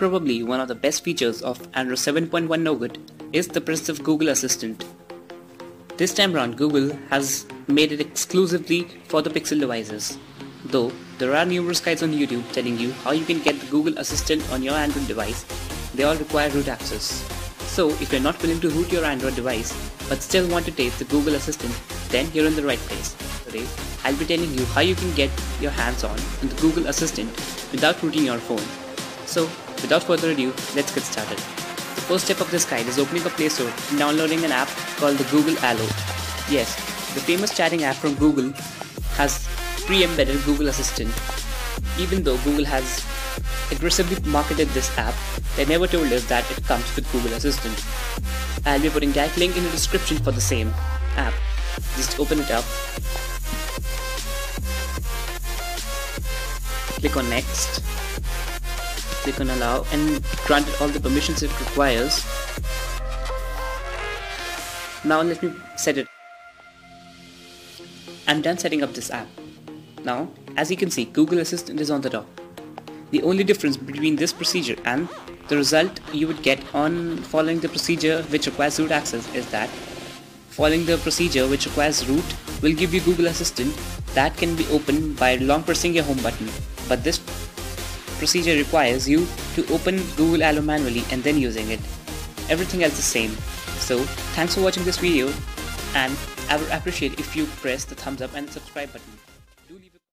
Probably one of the best features of Android 7.1 Nougat is the presence of Google Assistant. This time around Google has made it exclusively for the Pixel devices. Though there are numerous guides on YouTube telling you how you can get the Google Assistant on your Android device, they all require root access. So if you're not willing to root your Android device but still want to taste the Google Assistant, then you're in the right place. Today, I'll be telling you how you can get your hands on the Google Assistant without rooting your phone. So, without further ado, let's get started. The first step of this guide is opening a Play Store and downloading an app called the Google Allo. Yes, the famous chatting app from Google has pre-embedded Google Assistant. Even though Google has aggressively marketed this app, they never told us that it comes with Google Assistant. I'll be putting that link in the description for the same app. Just open it up. Click on next. Click on allow and grant it all the permissions it requires. Now let me set it. I'm done setting up this app. Now, as you can see, Google Assistant is on the top. The only difference between this procedure and the result you would get on following the procedure which requires root access is that following the procedure which requires root will give you Google Assistant that can be opened by long pressing your home button. But this procedure requires you to open Google Allo manually and then using it. Everything else is same. So thanks for watching this video and I would appreciate if you press the thumbs up and subscribe button.